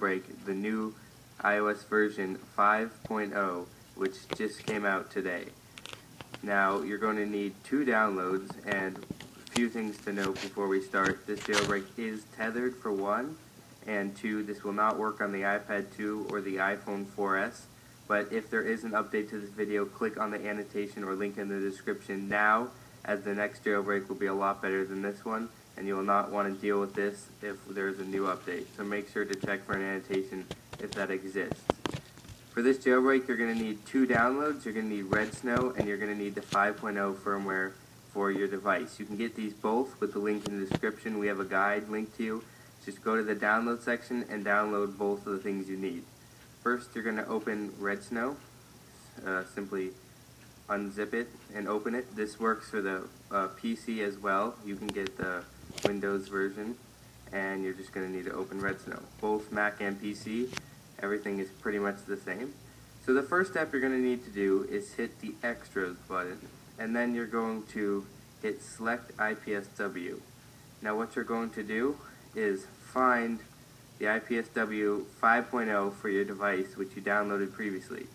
break the new iOS version 5.0 which just came out today. Now you're going to need two downloads and a few things to note before we start. This jailbreak is tethered for one and two this will not work on the iPad 2 or the iPhone 4S but if there is an update to this video click on the annotation or link in the description now as the next jailbreak will be a lot better than this one and you will not want to deal with this if there's a new update. So make sure to check for an annotation if that exists. For this jailbreak, you're going to need two downloads. You're going to need Redsn0w, and you're going to need the 5.0 firmware for your device. You can get these both with the link in the description. We have a guide linked to you. Just go to the download section and download both of the things you need. First, you're going to open Redsn0w. Uh, simply unzip it and open it. This works for the uh, PC as well. You can get the Windows version and you're just going to need to open Redsn0w. Both Mac and PC, everything is pretty much the same. So the first step you're going to need to do is hit the Extras button and then you're going to hit Select IPSW. Now what you're going to do is find the IPSW 5.0 for your device which you downloaded previously.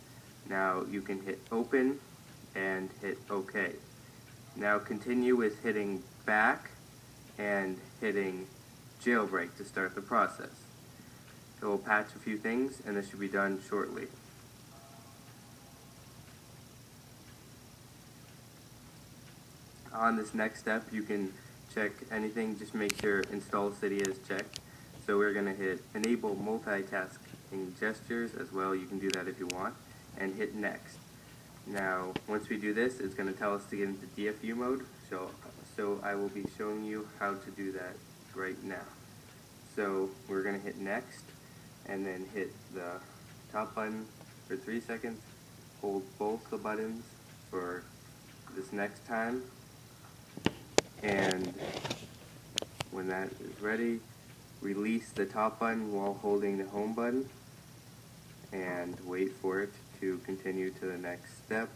Now you can hit Open and hit OK. Now continue with hitting Back and hitting jailbreak to start the process. It will patch a few things and this should be done shortly. On this next step you can check anything, just make sure install Cydia is checked. So we're going to hit enable multitasking gestures as well, you can do that if you want, and hit next. Now once we do this it's going to tell us to get into DFU mode, so so I will be showing you how to do that right now. So we're going to hit next and then hit the top button for 3 seconds, hold both the buttons for this next time, and when that is ready, release the top button while holding the home button, and wait for it to continue to the next step.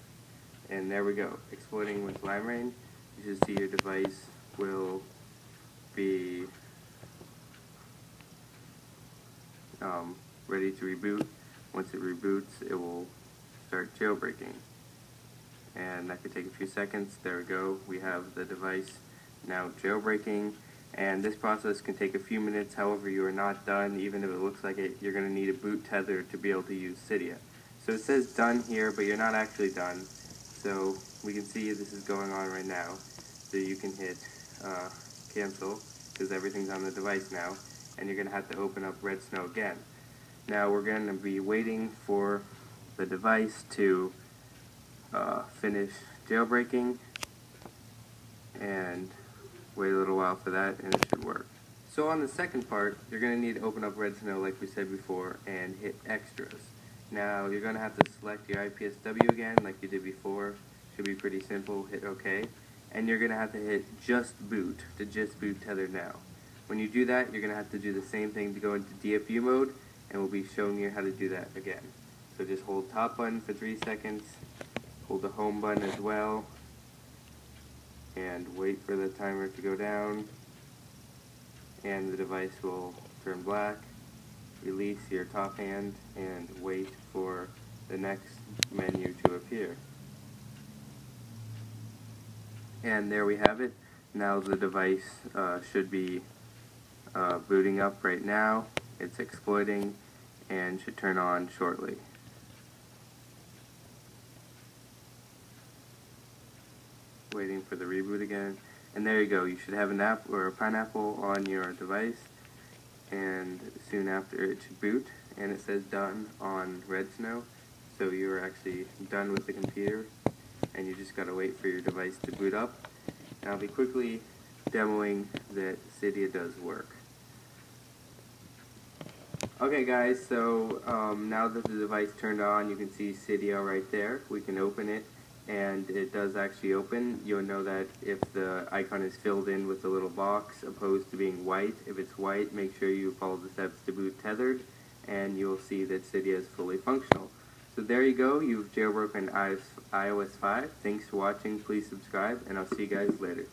And there we go, exploiting with limera1n you should see your device will be um, ready to reboot. Once it reboots, it will start jailbreaking. And that could take a few seconds. There we go. We have the device now jailbreaking. And this process can take a few minutes. However, you are not done. Even if it looks like it, you're going to need a boot tether to be able to use Cydia. So it says done here, but you're not actually done. So we can see this is going on right now. So you can hit uh, cancel because everything's on the device now and you're going to have to open up Redsn0w again. Now we're going to be waiting for the device to uh, finish jailbreaking and wait a little while for that and it should work. So on the second part, you're going to need to open up Redsn0w like we said before and hit extras. Now you're going to have to select your IPSW again like you did before. Should be pretty simple. Hit OK. And you're going to have to hit just boot to just boot tether now. When you do that, you're going to have to do the same thing to go into DFU mode, and we'll be showing you how to do that again. So just hold top button for 3 seconds, hold the home button as well, and wait for the timer to go down, and the device will turn black. Release your top hand and wait for the next menu to appear. And there we have it. Now the device uh, should be uh, booting up right now. It's exploiting and should turn on shortly. Waiting for the reboot again. And there you go. You should have an app or a pineapple on your device. And soon after it should boot. And it says done on Redsn0w. So you're actually done with the computer. And you just gotta wait for your device to boot up. And I'll be quickly demoing that Cydia does work. Okay guys, so um, now that the device turned on, you can see Cydia right there. We can open it, and it does actually open. You'll know that if the icon is filled in with a little box, opposed to being white. If it's white, make sure you follow the steps to boot tethered, and you'll see that Cydia is fully functional. So there you go, you've jailbroken iOS 5. Thanks for watching, please subscribe, and I'll see you guys later.